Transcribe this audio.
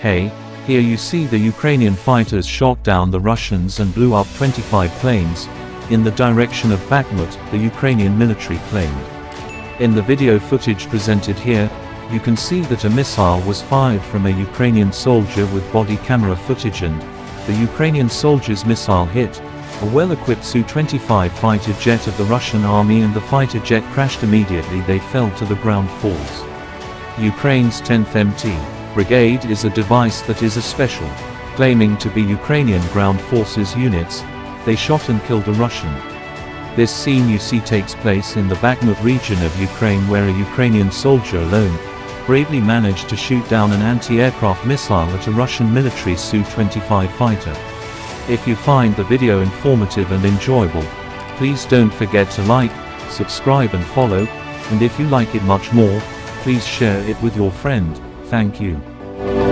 Hey, here you see the Ukrainian fighters shot down the Russians and blew up 25 planes, in the direction of Bakhmut, the Ukrainian military claimed. In the video footage presented here, you can see that a missile was fired from a Ukrainian soldier with body camera footage and, the Ukrainian soldier's missile hit, a well-equipped Su-25 fighter jet of the Russian army and the fighter jet crashed immediately they fell to the ground falls. Ukraine's 10th MT Brigade is a device that is a special, claiming to be Ukrainian ground forces units, they shot and killed a Russian. This scene you see takes place in the Bakhmut region of Ukraine where a Ukrainian soldier alone, bravely managed to shoot down an anti-aircraft missile at a Russian military Su-25 fighter. If you find the video informative and enjoyable, please don't forget to like, subscribe and follow, and if you like it much more, please share it with your friend, thank you. Bye.